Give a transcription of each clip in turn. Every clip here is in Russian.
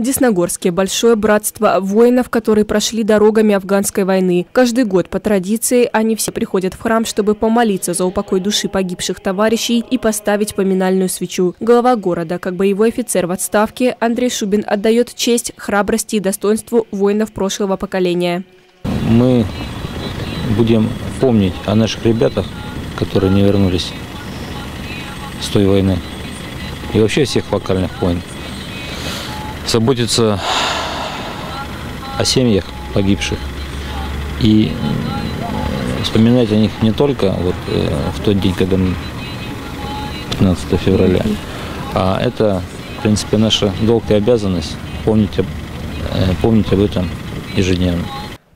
Десногорске большое братство воинов, которые прошли дорогами афганской войны. Каждый год по традиции они все приходят в храм, чтобы помолиться за упокой души погибших товарищей и поставить поминальную свечу. Глава города, как боевой офицер в отставке, Андрей Шубин отдает честь, храбрости и достоинству воинов прошлого поколения. Мы будем помнить о наших ребятах, которые не вернулись с той войны. И вообще всех локальных войн заботиться о семьях погибших и вспоминать о них не только вот э, в тот день, когда мы 15 февраля, а это, в принципе, наша долг и обязанность помнить об, э, помнить об этом ежедневно.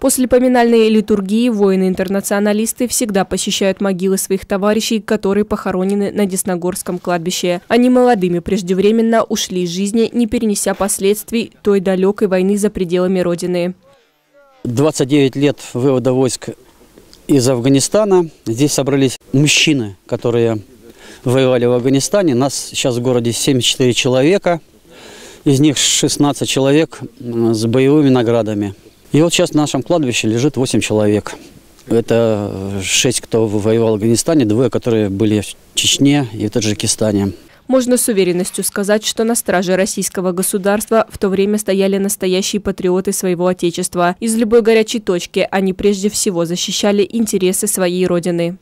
После поминальной литургии воины-интернационалисты всегда посещают могилы своих товарищей, которые похоронены на Десногорском кладбище. Они молодыми преждевременно ушли из жизни, не перенеся последствий той далекой войны за пределами Родины. 29 лет вывода войск из Афганистана. Здесь собрались мужчины, которые воевали в Афганистане. Нас сейчас в городе 74 человека. Из них 16 человек с боевыми наградами. И вот сейчас на нашем кладбище лежит 8 человек. Это 6, кто воевал в Афганистане, двое, которые были в Чечне и в Таджикистане. Можно с уверенностью сказать, что на страже российского государства в то время стояли настоящие патриоты своего отечества. Из любой горячей точки они прежде всего защищали интересы своей родины.